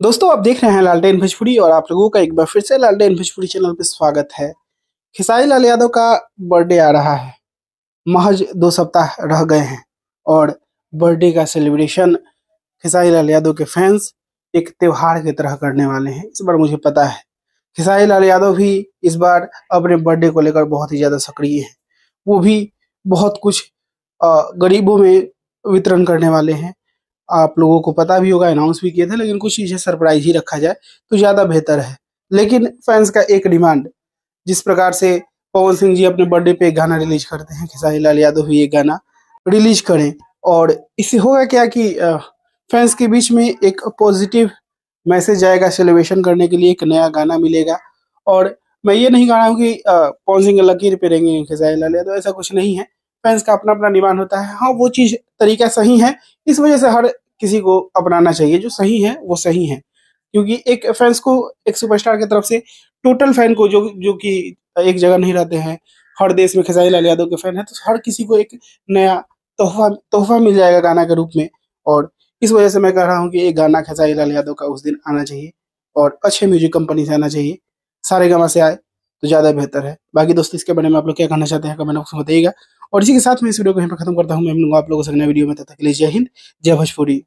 दोस्तों, आप देख रहे हैं लालटेन भोजपुरी और आप लोगों का एक बार फिर से लालटेन भोजपुरी चैनल पर स्वागत है। खिसाई लाल यादव का बर्थडे आ रहा है। महज दो सप्ताह रह गए हैं और बर्थडे का सेलिब्रेशन खिसाई लाल यादव के फैंस एक त्यौहार की तरह करने वाले हैं, इस बार मुझे पता है। खिसाई लाल यादव भी इस बार अपने बर्थडे को लेकर बहुत ही ज़्यादा सक्रिय है। वो भी बहुत कुछ गरीबों में वितरण करने वाले हैं। आप लोगों को पता भी होगा अनाउंस भी किए थे, लेकिन कुछ चीज़ें सरप्राइज़ ही रखा जाए तो ज़्यादा बेहतर है। लेकिन फैंस का एक डिमांड जिस प्रकार से पवन सिंह जी अपने बर्थडे पे एक गाना रिलीज़ करते हैं, खेसारी लाल यादव भी एक गाना रिलीज़ करें, और इससे होगा क्या कि फैंस के बीच में एक पॉजिटिव मैसेज आएगा सेलिब्रेशन करने के लिए, एक नया गाना मिलेगा। और मैं ये नहीं कह रहा हूँ कि पवन सिंह लकीर पे रहेंगे, खेसारी लाल यादव, ऐसा कुछ नहीं है। फैंस का अपना अपना डिमांड होता है। हाँ वो चीज़ तरीका सही है, इस वजह से हर किसी को अपनाना चाहिए। जो सही है, वो सही है। क्योंकि एक फैंस को, एक सुपरस्टार की तरफ़ से टोटल फ़ैन को जो जो कि एक जगह नहीं रहते हैं, हर देश में खेसारी लाल यादव के फ़ैन है तो हर किसी को एक नया तोहफा तोहफा मिल जाएगा गाना के रूप में। और इस वजह से मैं कह रहा हूँ कि एक गाना खेसारी लाल यादव का उस दिन आना चाहिए और अच्छे म्यूज़िक कंपनी से आना चाहिए। सारे गामा से आए तो ज़्यादा बेहतर है। बाकी दोस्तों, इसके बारे में आप लोग क्या कहना चाहते हैं कमेंट बॉक्स में बताइएगा। और इसी के साथ मैं इस वीडियो को यहाँ पर खत्म करता हूँ। मैं मिलूँगा आप लोगों से नए वीडियो में। तब तक के लिए जय हिंद, जय भोजपुरी।